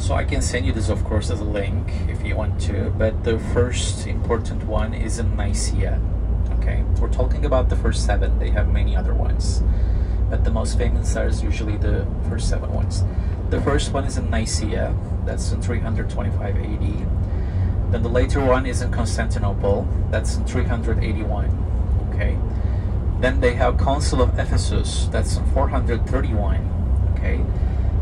So I can send you this, of course, as a link if you want to. But the first important one is in Nicaea. Okay, we're talking about the first seven. They have many other ones, but the most famous are usually the first seven ones. The first one is in Nicaea. That's in 325 AD. Then the later one is in Constantinople. That's in 381. Okay. Then they have Council of Ephesus. That's in 431.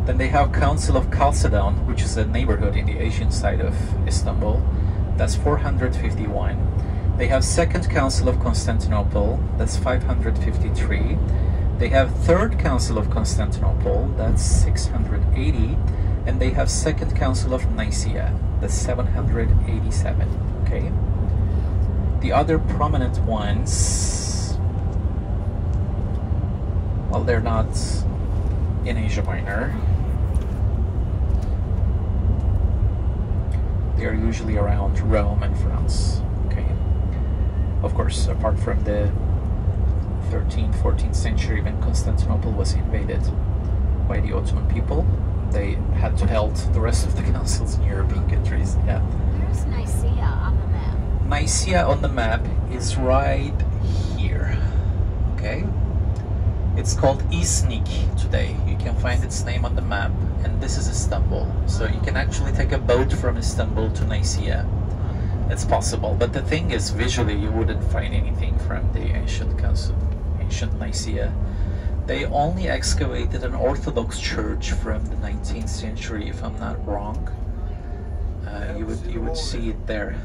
Then they have Council of Chalcedon, which is a neighborhood in the Asian side of Istanbul. That's 451. They have Second Council of Constantinople. That's 553. They have Third Council of Constantinople. That's 680. And they have Second Council of Nicaea. That's 787. Okay. The other prominent ones, well, they're not in Asia Minor. They are usually around Rome and France. Okay. Of course, apart from the 13th, 14th century when Constantinople was invaded by the Ottoman people, they had to help the rest of the councils in European countries. Yeah. Where's Nicaea on the map? Nicaea on the map is right here. It's called Iznik today. You can find its name on the map, and this is Istanbul. So you can actually take a boat from Istanbul to Nicaea. It's possible, but the thing is, visually, you wouldn't find anything from the ancient council, ancient Nicaea. They only excavated an Orthodox church from the 19th century, if I'm not wrong. Uh, you would you would see it there.